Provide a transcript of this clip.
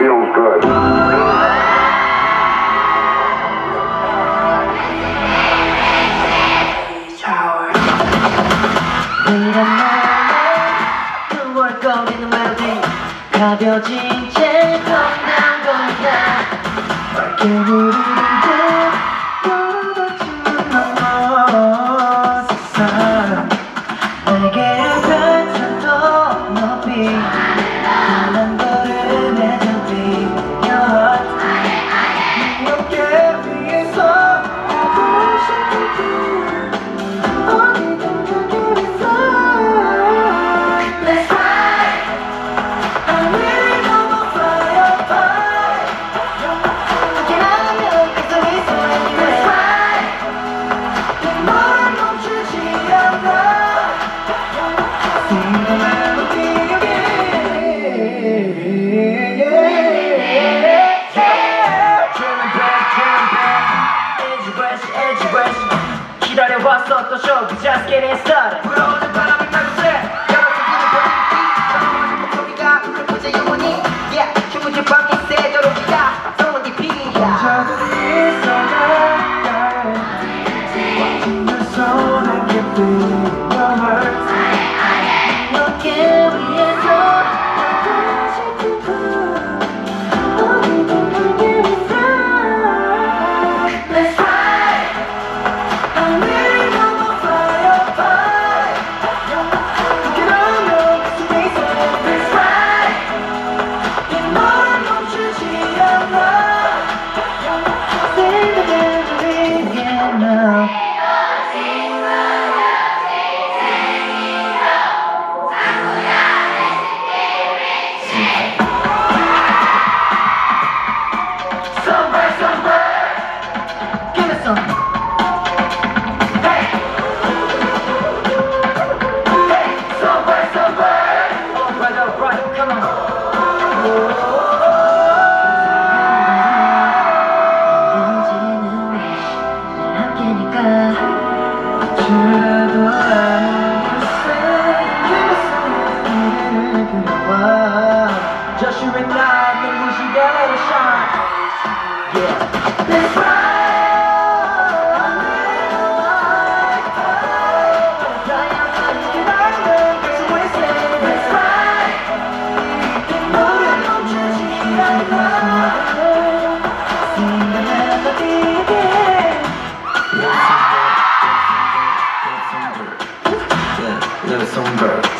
흥얼거리는 가벼진 채 건담 건담 밝게 흐르는데 걸어다주는 너 세상 내게 밝은 더 높이 matter what's up the show, just getting started. Welcome. Just you and I, the music that shine. Yeah. This some birds.